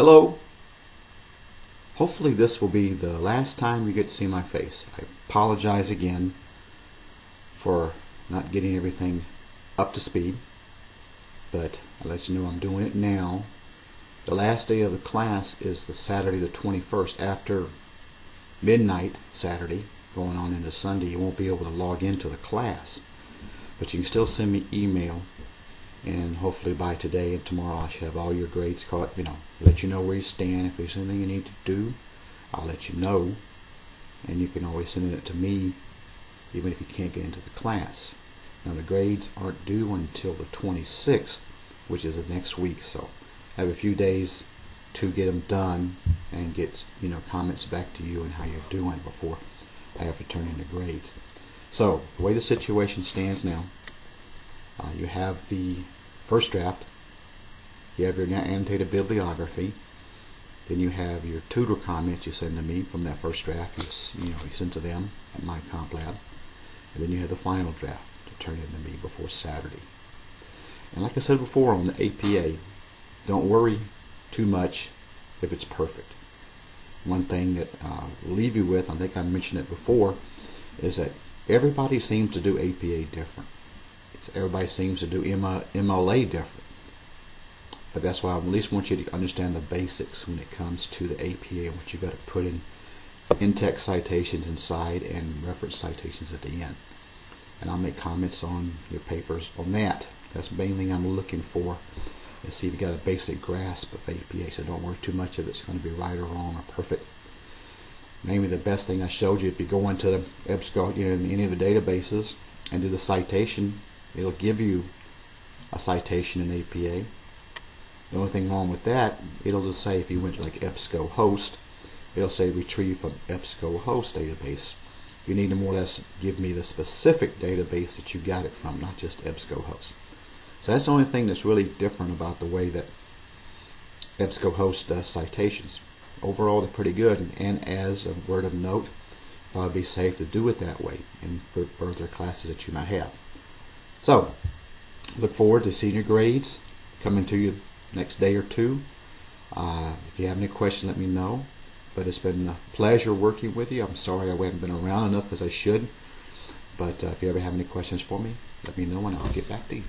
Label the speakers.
Speaker 1: Hello. Hopefully this will be the last time you get to see my face. I apologize again for not getting everything up to speed, but I'll let you know I'm doing it now. The last day of the class is the Saturday the 21st after midnight Saturday going on into Sunday. You won't be able to log into the class, but you can still send me email and hopefully by today and tomorrow I should have all your grades caught, you know, let you know where you stand. If there's anything you need to do, I'll let you know. And you can always send it to me even if you can't get into the class. Now the grades aren't due until the 26th, which is the next week, so I have a few days to get them done and get you know comments back to you and how you're doing before I have to turn in the grades. So the way the situation stands now, uh, you have the first draft, you have your annotated bibliography, then you have your tutor comments you send to me from that first draft, you, you know, you send to them at my comp lab, and then you have the final draft to turn in to me before Saturday. And like I said before on the APA, don't worry too much if it's perfect. One thing that uh, I'll leave you with, I think I mentioned it before, is that everybody seems to do APA different. It's, everybody seems to do MLA different. But that's why I at least want you to understand the basics when it comes to the APA and what you've got to put in in-text citations inside and reference citations at the end. And I'll make comments on your papers on that. That's the main thing I'm looking for and see if you got a basic grasp of APA. So don't worry too much if it's going to be right or wrong or perfect. Maybe the best thing I showed you, if you go into the EBSCO, you know, in any of the databases and do the citation, it'll give you a citation in APA. The only thing wrong with that, it'll just say if you went like EBSCO host, it'll say retrieve from EBSCO host database. You need to more or less give me the specific database that you got it from, not just EBSCO host. So that's the only thing that's really different about the way that EBSCOhost does citations. Overall, they're pretty good, and, as a word of note, would be safe to do it that way in further classes that you might have. So, look forward to seeing your grades coming to you next day or two. Uh, if you have any questions, let me know. But it's been a pleasure working with you. I'm sorry I haven't been around enough as I should. But uh, if you ever have any questions for me, let me know and I'll get back to you.